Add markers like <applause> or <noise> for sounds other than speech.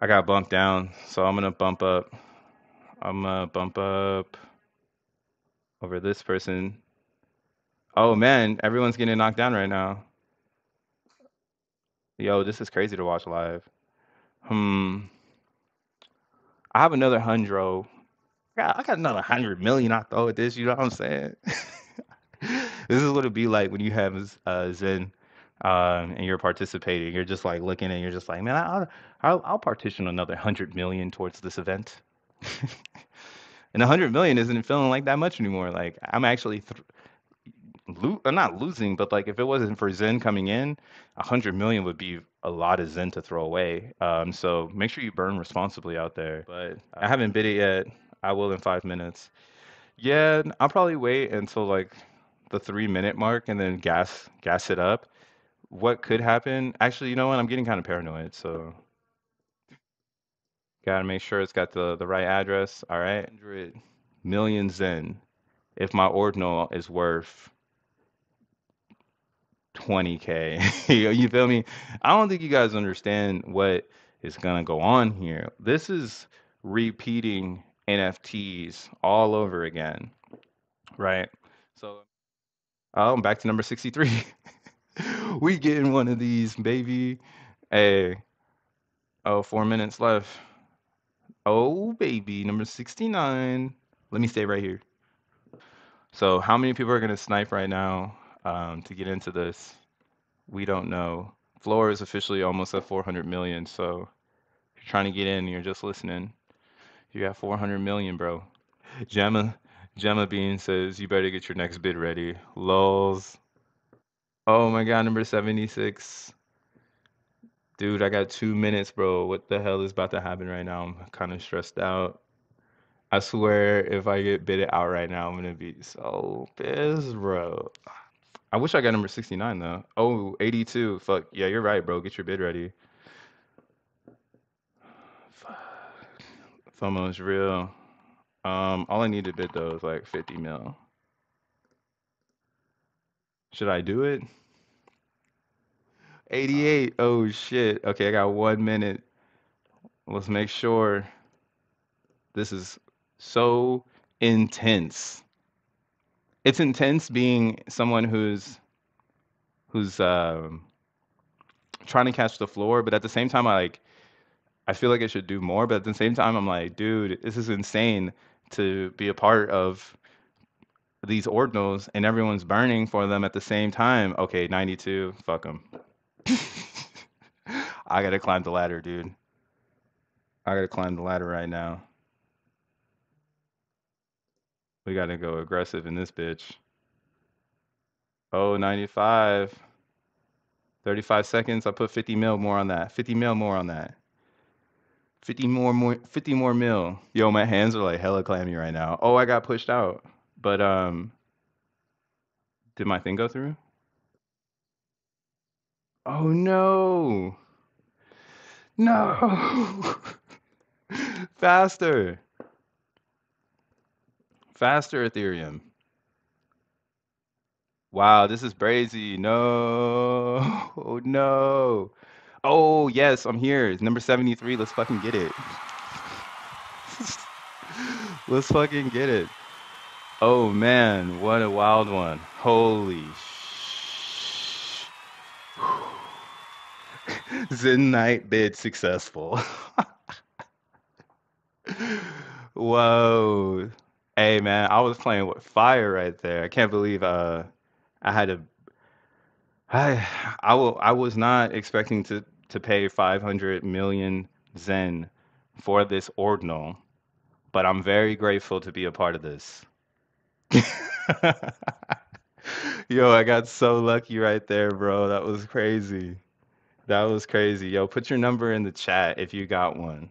I got bumped down, so I'm gonna bump up. I'm gonna bump up over this person. Oh man, everyone's getting knocked down right now. Yo, this is crazy to watch live. Hmm. I have another hundred. I got, another hundred million I throw at this, you know what I'm saying? <laughs> This is what it'd be like when you have uh, XEN um, and you're participating. You're just like looking and you're just like, man, I'll, I'll, I'll partition another hundred million towards this event. <laughs> and a hundred million isn't feeling like that much anymore. Like I'm actually th- lo- I'm not losing, but like if it wasn't for XEN coming in, a hundred million would be a lot of XEN to throw away. Um, so make sure you burn responsibly out there. But I haven't bid it yet. I will in five minutes. Yeah, I'll probably wait until like the three minute mark and then gas gas it up. What could happen? Actually, you know what? I'm getting kind of paranoid, so gotta make sure it's got the the right address. All right, 100 million XEN. If my ordinal is worth 20k, you <laughs> you feel me? I don't think you guys understand what is gonna go on here. This is repeating NFTs all over again, right? So, oh, I'm back to number 63. <laughs> we getting one of these, baby. Hey, oh, four minutes left. Oh, baby, number 69. Let me stay right here. So, how many people are going to snipe right now um, to get into this? We don't know. Floor is officially almost at 400 million. So, if you're trying to get in, you're just listening. You got 400 million, bro. Gemma, Gemma Bean says, you better get your next bid ready. Lols. Oh my God, number 76. Dude, I got two minutes, bro. What the hell is about to happen right now? I'm kind of stressed out. I swear, if I get bid out right now, I'm gonna be so pissed, bro. I wish I got number 69 though. Oh, 82. Fuck. Yeah, you're right, bro. Get your bid ready. Fuck. FOMO is real. Um, all I need to bid though is like 50 mil. Should I do it? 88. Oh shit. Okay, I got one minute. Let's make sure this is so intense. It's intense being someone who's who's um trying to catch the floor, but at the same time, I like I feel like I should do more. But at the same time, I'm like, dude, this is insane to be a part of these ordinals and everyone's burning for them at the same time. Okay, 92. Fuck them. <laughs> I gotta climb the ladder, dude. I gotta climb the ladder right now. We gotta go aggressive in this bitch. Oh, 95. 35 seconds. I put 50 mil more on that. 50 mil more on that. 50 more, more 50 more mil. Yo, my hands are like hella clammy right now. Oh, I got pushed out. But um did my thing go through? Oh no. No. <laughs> Faster. Faster Ethereum. Wow, this is crazy. No. Oh <laughs> no. Oh yes, I'm here. It's number 73. Let's fucking get it. <laughs> Let's fucking get it. Oh man, what a wild one. Holy sh. XEN Knight bid successful. Whoa. Hey man, I was playing with fire right there. I can't believe uh I had to I I will I was not expecting to to pay 500 million XEN for this ordinal, but I'm very grateful to be a part of this. <laughs> Yo, I got so lucky right there, bro. That was crazy. That was crazy. Yo, put your number in the chat if you got one.